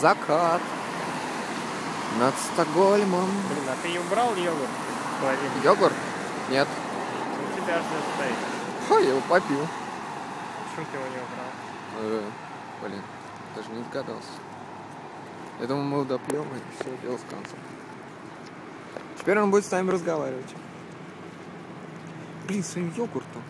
Закат над Стокгольмом. Блин, а ты не убрал йогурт? Половину. Йогурт? Нет. У тебя же стоит. Ха, я его попил. Почему ты его не убрал? Э, блин, даже не догадался. Я думал, мы его допьем и все, дело с концом. Теперь он будет с нами разговаривать. Блин, своим йогуртом.